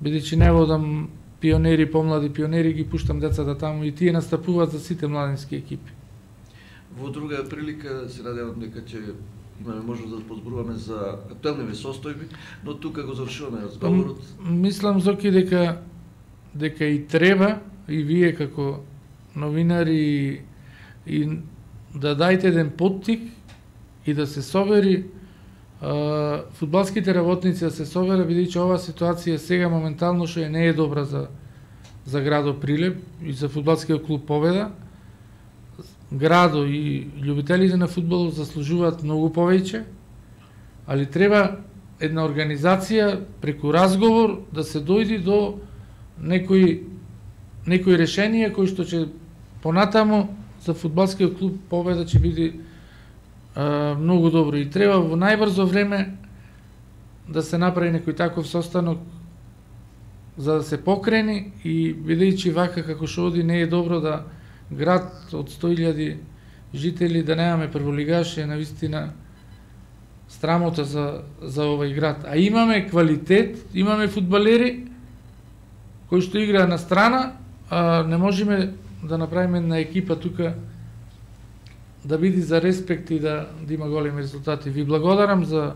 бидејќи не водам пионери, помлади пионери, ги пуштам децата таму и тие настапуваат за сите младински екипи. Во друга прилика се надевам дека ќе имаме можност да позборуваме за актуелни состојби, но тука го завршуваме разговорот. Мислам, Зоки, дека дека и треба и вие како новинари и, и да дајте еден поттик и да се собери а, фудбалските работници да се собера бидејќи оваа ситуација сега моментално што е не е добра за за градот Прилеп и за фудбалскиот клуб Победа. Градо и љубителите на фудбал заслужуваат многу повеќе, али треба една организација преку разговор да се дојди до некои некои решенија кои што ќе понатаму за фудбалскиот клуб Победа ќе биде а, многу добро. И треба во најбрзо време да се направи некој таков состанок за да се покрени и бидејќи вака како што оди не е добро да град од 100.000 жители да немаме прволигаш е навистина страмота за за овој град. А имаме квалитет, имаме фудбалери кои што играат на страна, а не можеме да направиме на екипа тука да биде за респект и да, да има големи резултати. Ви благодарам за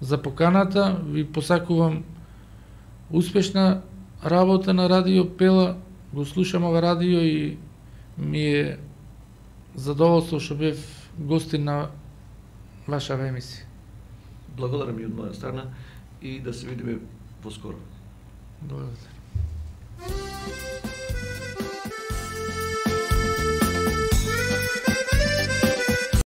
за поканата, ви посакувам успешна работа на Радио Пела, го слушам ова радио и ми е задоволство што бев гостин на вашава емисија. Благодарам и од моја страна и да се видиме поскоро. Благодарам.